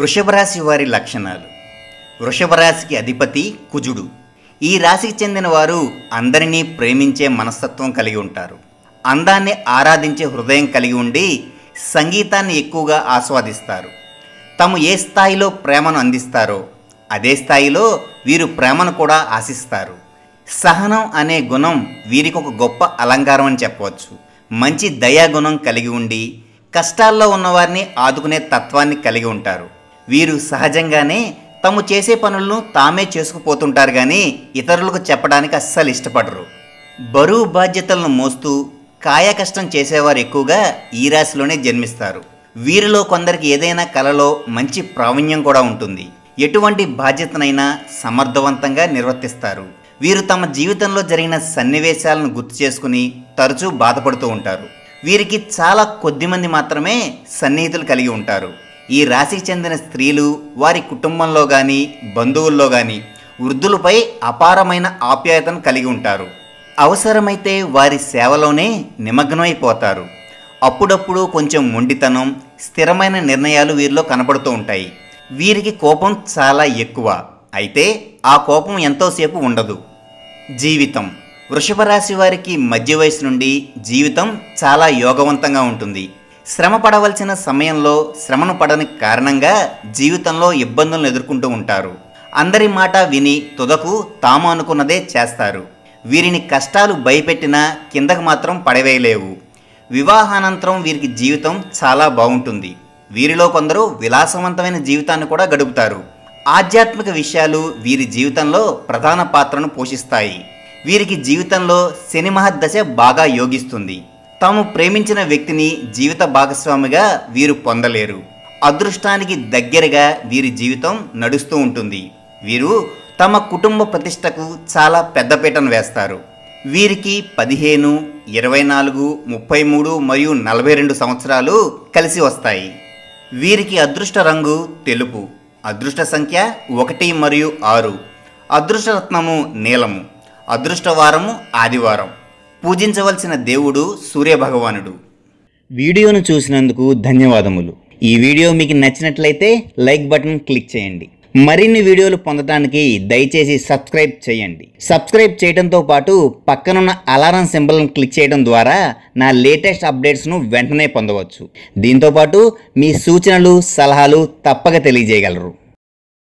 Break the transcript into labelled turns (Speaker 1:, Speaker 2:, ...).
Speaker 1: వృషభ రాశి వారి లక్షణాలు. వృషభ రాశికి అధిపతి కుజుడు. ఈ రాశికి చెందిన వారు అందరినీ ప్రేమించే మనస్తత్వం కలిగి ఉంటారు. అందాన్ని ఆరాధించే హృదయం కలిగి ఉండి సంగీతాన్ని ఎక్కువగా ఆస్వాదిస్తారు. తాము ఏ స్థాయిలో ప్రేమను అందిస్తారో అదే స్థాయిలో వీరు ప్రేమను కూడా ఆశిస్తారు. సహనం అనే గుణం వీరికి ఒక గొప్ప అలంకారం అని చెప్పవచ్చు. మంచి దయాగుణం కలిగి ఉండి కష్టాల్లో ఉన్నవారిని ఆదుకునే తత్వాన్ని కలిగి ఉంటారు. వీరు సహజంగానే తాము చేసే పనులను తామే చేసుకుపోతుంటారు కానీ ఇతరులకు చెప్పడానికి అస్సలు ఇష్టపడరు. బరువు బాధ్యతలను మోస్తూ కాయకష్టం చేసేవారు ఎక్కువగా ఈ రాశిలోనే జన్మిస్తారు. వీరిలో కొందరికి ఏదైనా కళలో మంచి ప్రావీణ్యం కూడా ఉంటుంది. ఎటువంటి బాధ్యతనైనా సమర్థవంతంగా నిర్వర్తిస్తారు. వీరు తమ జీవితంలో జరిగిన సన్నివేశాలను గుర్తు చేసుకుని తరచూ బాధపడుతూ ఉంటారు. వీరికి చాలా కొద్ది మంది మాత్రమే సన్నిహితులు కలిగి ఉంటారు. ఈ రాశికి చెందిన స్త్రీలు వారి కుటుంబంలో కానీ బంధువుల్లో కానీ వృద్ధులపై అపారమైన ఆప్యాయతను కలిగి ఉంటారు. అవసరమైతే వారి సేవలోనే నిమగ్నమైపోతారు. అప్పుడప్పుడు కొంచెం మొండితనం స్థిరమైన నిర్ణయాలు వీరిలో కనబడుతూ ఉంటాయి. వీరికి కోపం చాలా ఎక్కువ. అయితే ఆ కోపం ఎంతోసేపు ఉండదు. జీవితం. వృషభ రాశి వారికి మధ్య వయసు నుండి జీవితం చాలా యోగవంతంగా ఉంటుంది. శ్రమ పడవలసిన సమయంలో శ్రమను పడని కారణంగా జీవితంలో ఇబ్బందులను ఎదుర్కొంటూ ఉంటారు. అందరి మాట విని తుదకు తాము అనుకున్నదే చేస్తారు. వీరిని కష్టాలు భయపెట్టినా కిందకు మాత్రం పడవేయలేవు. వివాహానంతరం వీరికి జీవితం చాలా బాగుంటుంది. వీరిలో కొందరు విలాసవంతమైన జీవితాన్ని కూడా గడుపుతారు. ఆధ్యాత్మిక విషయాలు వీరి జీవితంలో ప్రధాన పాత్రను పోషిస్తాయి. వీరికి జీవితంలో శని మహద్దశ బాగా యోగిస్తుంది. తాము ప్రేమించిన వ్యక్తిని జీవిత భాగస్వామిగా వీరు పొందలేరు. అదృష్టానికి దగ్గరగా వీరి జీవితం నడుస్తూ ఉంటుంది. వీరు తమ కుటుంబ ప్రతిష్టకు చాలా పెద్దపీటను వేస్తారు. వీరికి పదిహేను ఇరవై నాలుగు ముప్పై మూడు మరియు నలభై రెండు సంవత్సరాలు కలిసి వస్తాయి. వీరికి అదృష్ట రంగు తెలుపు అదృష్ట సంఖ్య ఒకటి మరియు ఆరు. అదృష్టరత్నము నీలము అదృష్టవారము ఆదివారం. పూజించవలసిన దేవుడు సూర్యభగవానుడు. వీడియోను చూసినందుకు ధన్యవాదములు. ఈ వీడియో మీకు నచ్చినట్లయితే లైక్ బటన్ క్లిక్ చేయండి. మరిన్ని వీడియోలు పొందడానికి దయచేసి సబ్స్క్రైబ్ చేయండి. సబ్స్క్రైబ్ చేయడంతో పాటు పక్కనున్న అలారం సింబల్ను క్లిక్ చేయడం ద్వారా నా లేటెస్ట్ అప్డేట్స్ను వెంటనే పొందవచ్చు. దీంతోపాటు మీ సూచనలు సలహాలు తప్పక తెలియజేయగలరు.